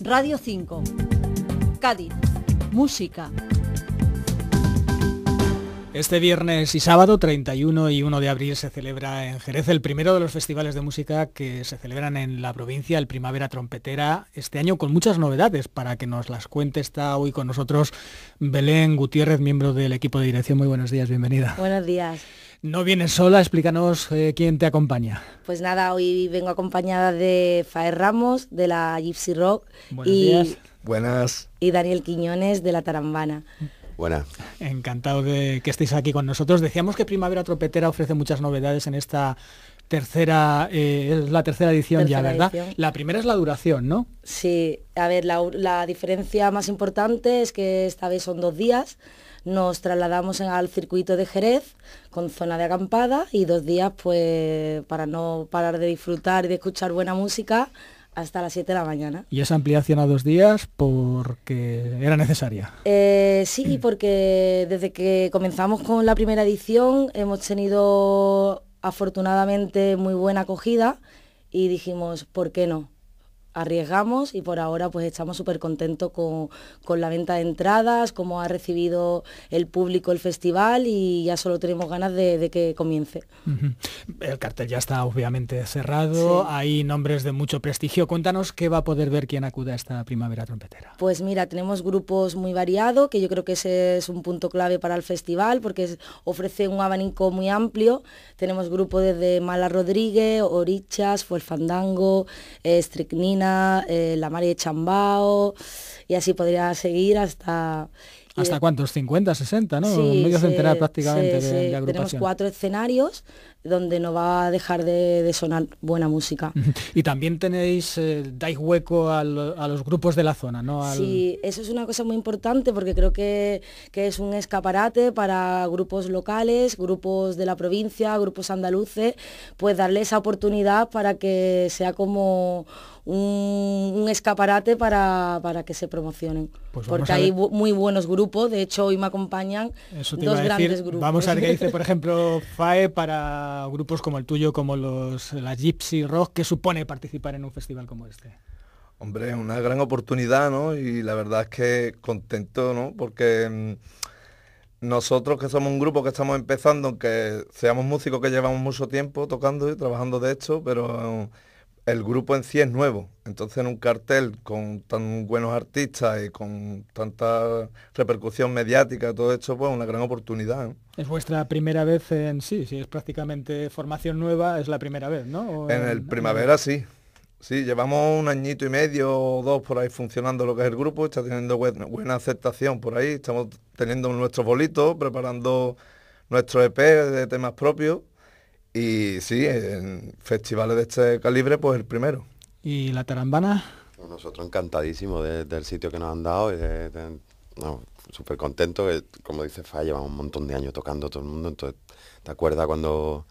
Radio 5. Cádiz. Música. Este viernes y sábado, 31 y 1 de abril, se celebra en Jerez el primero de los festivales de música que se celebran en la provincia, el Primavera Trompetera, este año con muchas novedades. Para que nos las cuente está hoy con nosotros Belén Gutiérrez, miembro del equipo de dirección. Muy buenos días, bienvenida. Buenos días. No vienes sola, explícanos eh, quién te acompaña. Pues nada, hoy vengo acompañada de Faer Ramos, de la Gypsy Rock. Buenos días. Buenas. Y Daniel Quiñones, de la Tarambana. Buenas. Encantado de que estéis aquí con nosotros. Decíamos que Primavera Tropetera ofrece muchas novedades en esta tercera, eh, es la tercera edición ya, ¿verdad? La primera es la duración, ¿no? Sí, a ver, la, la, diferencia más importante es que esta vez son dos días. Nos trasladamos al circuito de Jerez con zona de acampada y dos días pues para no parar de disfrutar y de escuchar buena música hasta las 7 de la mañana. ¿Y esa ampliación a dos días porque era necesaria? Eh, sí, porque desde que comenzamos con la primera edición hemos tenido afortunadamente muy buena acogida y dijimos, ¿por qué no? Arriesgamos y por ahora pues estamos súper contentos con, la venta de entradas, cómo ha recibido el público el festival y ya solo tenemos ganas de, que comience. El cartel ya está obviamente cerrado, hay nombres de mucho prestigio. Cuéntanos qué va a poder ver quien acuda a esta primavera trompetera. Pues mira, tenemos grupos muy variados, que yo creo que ese es un punto clave para el festival porque ofrece un abanico muy amplio. Tenemos grupos desde Mala Rodríguez, Orichas, Fandango, eh, Stricnina, eh, la María Chambao, y así podría seguir hasta... ¿Hasta cuántos? ¿50, 60? ¿no? Medio centenario prácticamente de, agrupación. Tenemos cuatro escenarios donde no va a dejar de, sonar buena música. y también tenéis, eh, dais hueco a, los grupos de la zona, ¿no? Sí, eso es una cosa muy importante porque creo que, que, es un escaparate para grupos locales, grupos de la provincia, grupos andaluces, pues darle esa oportunidad para que sea como un, escaparate para, que se promocionen. Pues porque hay muy buenos grupos, de hecho hoy me acompañan dos grandes grupos. Vamos a ver qué dice, por ejemplo, FAE para grupos como el tuyo, como los la Gypsy Rock, ¿qué supone participar en un festival como este? Hombre, una gran oportunidad, ¿no? Y la verdad es que contento, ¿no? Porque mm, nosotros que somos un grupo que estamos empezando, aunque seamos músicos que llevamos mucho tiempo tocando y trabajando de esto, pero el grupo en sí es nuevo, entonces en un cartel con tan buenos artistas y con tanta repercusión mediática, todo esto, pues una gran oportunidad. Es vuestra primera vez en sí, si es prácticamente formación nueva, es la primera vez, ¿no? En, el primavera sí. Sí, llevamos un añito y medio o dos por ahí funcionando lo que es el grupo, está teniendo buena, aceptación por ahí, estamos teniendo nuestros bolitos, preparando nuestro EP de temas propios y sí, en festivales de este calibre, pues el primero. ¿Y la tarambana? Pues nosotros encantadísimos del sitio que nos han dado y súper contentos. Como dice Fa, llevamos un montón de años tocando todo el mundo. Entonces, ¿te acuerdas cuando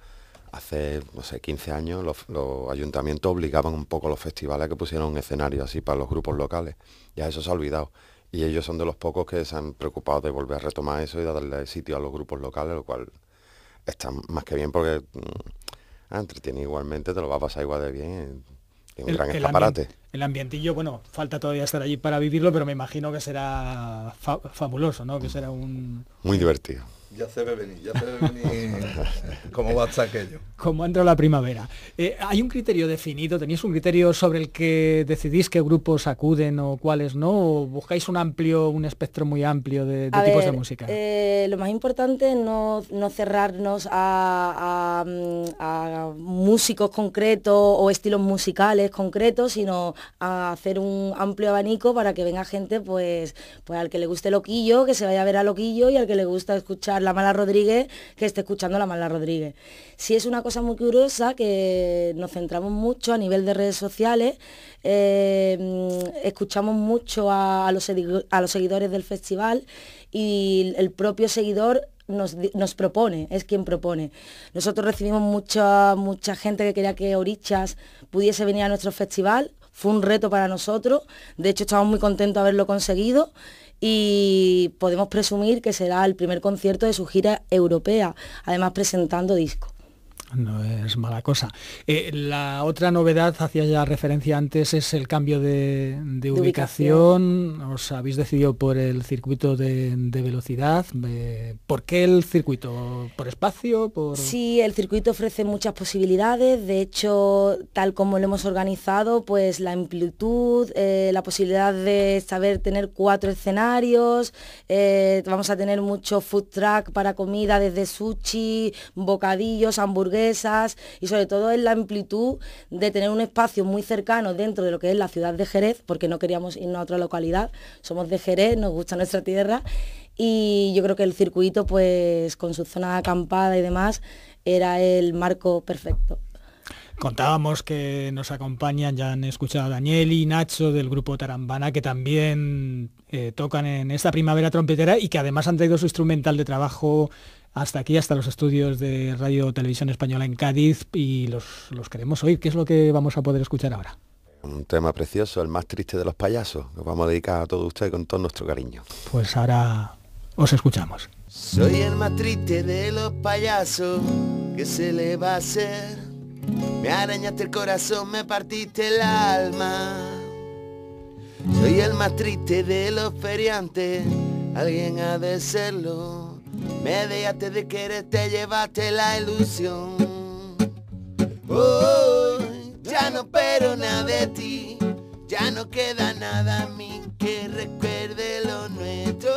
hace, no sé, 15 años los, ayuntamientos obligaban un poco a los festivales que pusieran un escenario así para los grupos locales? Ya eso se ha olvidado. Y ellos son de los pocos que se han preocupado de volver a retomar eso y de darle sitio a los grupos locales, lo cual está más que bien porque mm, ah, entretiene igualmente, te lo va a pasar igual de bien. En un gran escaparate. el ambientillo, bueno, falta todavía estar allí para vivirlo, pero me imagino que será fabuloso, ¿no? Que será un... Muy divertido. Ya se ve venir, ya se ve venir cómo va a estar aquello. Como entra la primavera. Eh, ¿Hay un criterio definido? ¿Tenéis un criterio sobre el que decidís qué grupos acuden o cuáles no? ¿O buscáis un amplio, un espectro muy amplio de, tipos de música? Eh, lo más importante es no, cerrarnos a, músicos concretos o estilos musicales concretos, sino a hacer un amplio abanico para que venga gente, pues, pues al que le guste Loquillo, que se vaya a ver a Loquillo y al que le gusta escuchar la Mala Rodríguez que esté escuchando La Mala Rodríguez. Si es una cosa muy curiosa que nos centramos mucho a nivel de redes sociales, eh, escuchamos mucho a, los, seguidores del festival y el propio seguidor nos, nos, propone, es quien propone. Nosotros recibimos mucha, mucha gente que quería que Orichas pudiese venir a nuestro festival, fue un reto para nosotros, de hecho estamos muy contentos de haberlo conseguido y podemos presumir que será el primer concierto de su gira europea, además presentando disco. No es mala cosa. Eh, la otra novedad, hacía ya referencia antes, es el cambio de, ubicación. Os habéis decidido por el circuito de, velocidad. Eh, ¿Por qué el circuito? ¿Por espacio? Por... Sí, el circuito ofrece muchas posibilidades. De hecho, tal como lo hemos organizado, pues la amplitud, eh, la posibilidad de saber tener cuatro escenarios, vamos a tener mucho food truck para comida desde sushi, bocadillos, hamburguesas y sobre todo en la amplitud de tener un espacio muy cercano dentro de lo que es la ciudad de Jerez, porque no queríamos irnos a otra localidad, somos de Jerez, nos gusta nuestra tierra y yo creo que el circuito pues con su zona acampada y demás era el marco perfecto. Contábamos que nos acompañan, ya han escuchado a Daniel y Nacho del grupo Tarambana, que también eh, tocan en esta primavera trompetera y que además han traído su instrumental de trabajo hasta aquí, hasta los estudios de Radio Televisión Española en Cádiz y los, los queremos oír. ¿Qué es lo que vamos a poder escuchar ahora? Un tema precioso, el más triste de los payasos. Nos vamos a dedicar a todos ustedes con todo nuestro cariño. Pues ahora os escuchamos. Soy el más triste de los payasos, ¿qué se le va a hacer? Me arañaste el corazón, me partiste el alma. Soy el más triste de los feriantes, alguien ha de serlo. Me dejaste de querer, te llevaste la ilusión. Hoy ya no espero nada de ti, ya no queda nada a mí que recuerde lo nuestro.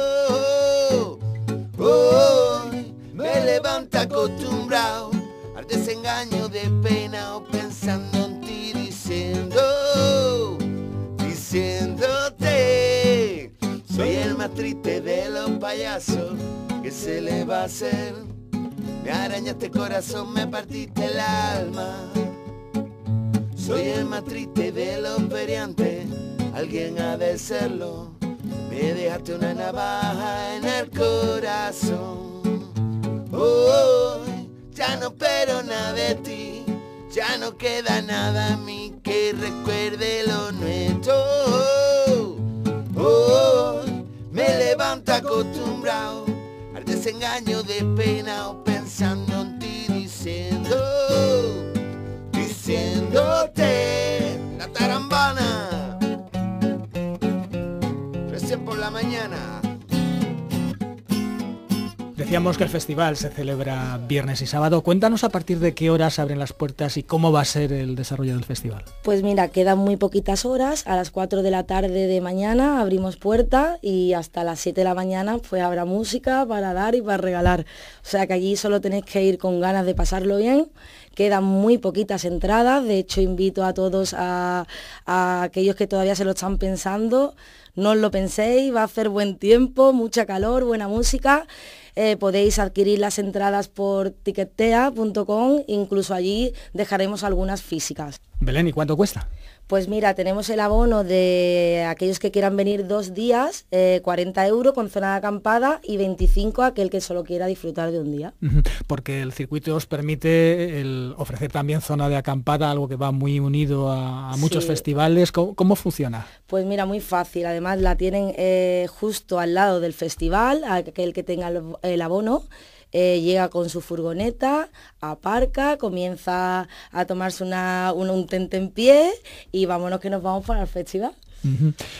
Hoy me levanta acostumbrado al desengaño de pena o pensando en ti diciendo, el triste de los payasos ¿qué se le va a hacer? Me arañaste corazón, me partiste el alma. Soy el más triste de los feriantes, alguien ha de serlo. Me dejaste una navaja en el corazón. Hoy ya no espero nada de ti, ya no queda nada a mí que recuerde lo nuestro. Levanto acostumbrado desengaño de pena o pensando en ti diciendo, Decíamos que el festival se celebra viernes y sábado. Cuéntanos a partir de qué horas abren las puertas y cómo va a ser el desarrollo del festival. Pues mira, quedan muy poquitas horas. A las 4 de la tarde de mañana abrimos puerta y hasta las 7 de la mañana pues habrá música para dar y para regalar. O sea que allí solo tenéis que ir con ganas de pasarlo bien. Quedan muy poquitas entradas. De hecho, invito a todos a, a aquellos que todavía se lo están pensando. No os lo penséis, va a hacer buen tiempo, mucha calor, buena música eh, podéis adquirir las entradas por tiquetea.com, incluso allí dejaremos algunas físicas. Belén, ¿y cuánto cuesta? Pues mira, tenemos el abono de aquellos que quieran venir dos días, 40 eh, euros con zona de acampada y 25 aquel que solo quiera disfrutar de un día. Porque el circuito os permite ofrecer también zona de acampada, algo que va muy unido a, muchos festivales. ¿Cómo, funciona? Pues mira, muy fácil. Además la tienen eh, justo al lado del festival, aquel que tenga el abono. Eh, llega con su furgoneta, aparca, comienza a tomarse una, un, un tente en pie y vámonos que nos vamos para el festival.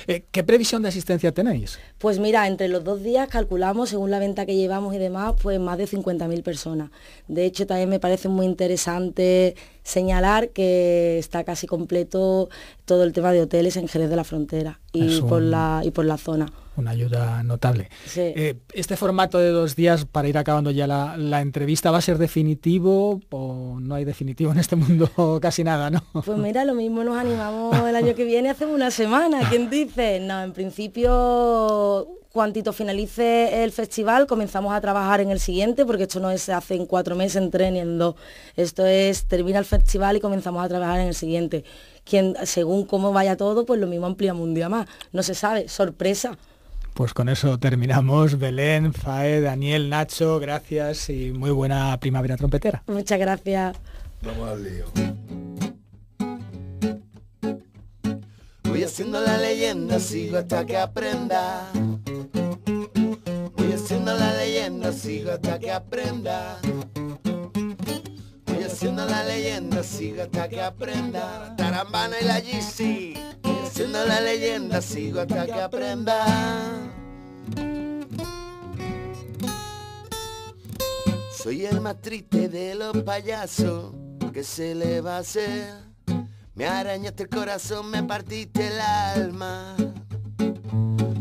Eh, ¿Qué previsión de asistencia tenéis? Pues mira, entre los dos días calculamos, según la venta que llevamos y demás, pues más de 50.000 personas. De hecho, también me parece muy interesante señalar que está casi completo todo el tema de hoteles en Jerez de la Frontera y, por, la, y por la zona una ayuda notable. Eh, este formato de dos días, para ir acabando ya la, entrevista, ¿va a ser definitivo o no hay definitivo en este mundo casi nada, no? Pues mira, lo mismo nos animamos el año que viene, hacemos una semana, ¿quién dice? No, en principio cuantito finalice el festival, comenzamos a trabajar en el siguiente, porque esto no se hace en cuatro meses, en tres ni en dos. Esto es, termina el festival y comenzamos a trabajar en el siguiente. Quien, según cómo vaya todo, pues lo mismo ampliamos un día más. No se sabe, sorpresa. Pues con eso terminamos. Belén, Fae, Daniel, Nacho, gracias y muy buena primavera trompetera. Muchas gracias. Vamos al lío. Voy haciendo la leyenda, sigo hasta que aprenda. Voy haciendo la leyenda, sigo hasta que aprenda. Voy haciendo la leyenda, sigo hasta que aprenda. Tarambana y la GC, haciendo la leyenda, sigo hasta que aprenda. Soy el más triste de los payasos, que se le va a hacer? Me arañaste el corazón, me partiste el alma.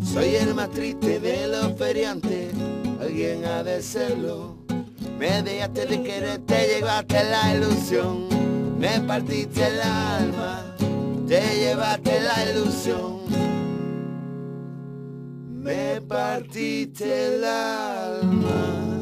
Soy el más triste de los feriantes, alguien ha de serlo. Me dejaste de querer, te llevaste la ilusión, me partiste el alma, te llevaste la ilusión. Me partiste el alma.